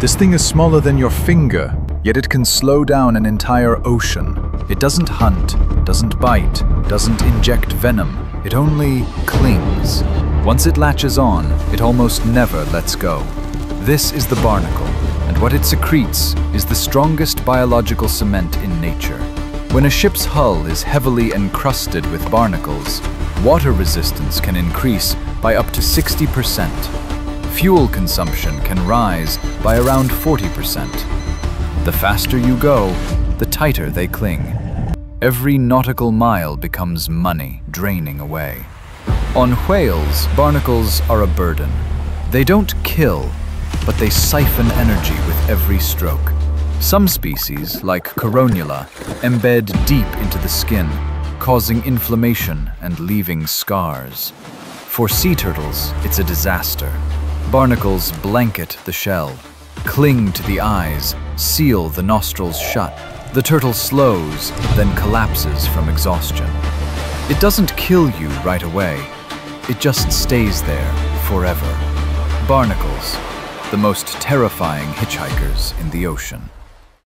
This thing is smaller than your finger, yet it can slow down an entire ocean. It doesn't hunt, doesn't bite, doesn't inject venom. It only clings. Once it latches on, it almost never lets go. This is the barnacle, and what it secretes is the strongest biological cement in nature. When a ship's hull is heavily encrusted with barnacles, water resistance can increase by up to 60%. Fuel consumption can rise by around 40%. The faster you go, the tighter they cling. Every nautical mile becomes money draining away. On whales, barnacles are a burden. They don't kill, but they siphon energy with every stroke. Some species, like Coronula, embed deep into the skin, causing inflammation and leaving scars. For sea turtles, it's a disaster. Barnacles blanket the shell, cling to the eyes, seal the nostrils shut. The turtle slows, then collapses from exhaustion. It doesn't kill you right away. It just stays there forever. Barnacles, the most terrifying hitchhikers in the ocean.